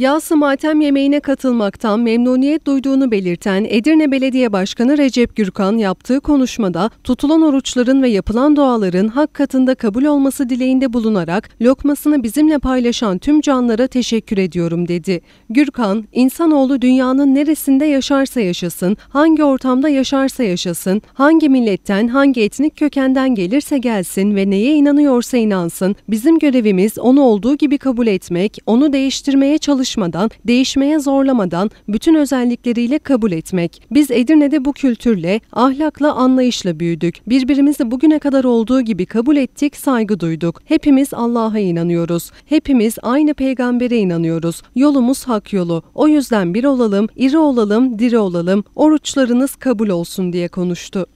Yası matem yemeğine katılmaktan memnuniyet duyduğunu belirten Edirne Belediye Başkanı Recep Gürkan yaptığı konuşmada tutulan oruçların ve yapılan duaların hak katında kabul olması dileğinde bulunarak lokmasını bizimle paylaşan tüm canlara teşekkür ediyorum dedi. Gürkan, insanoğlu dünyanın neresinde yaşarsa yaşasın, hangi ortamda yaşarsa yaşasın, hangi milletten, hangi etnik kökenden gelirse gelsin ve neye inanıyorsa inansın, bizim görevimiz onu olduğu gibi kabul etmek, onu değiştirmeye çalışmadan, değişmeye zorlamadan bütün özellikleriyle kabul etmek. Biz Edirne'de bu kültürle, ahlakla, anlayışla büyüdük. Birbirimizi bugüne kadar olduğu gibi kabul ettik, saygı duyduk. Hepimiz Allah'a inanıyoruz. Hepimiz aynı peygambere inanıyoruz. Yolumuz hak yolu. O yüzden bir olalım, iri olalım, diri olalım. Oruçlarınız kabul olsun diye konuştu.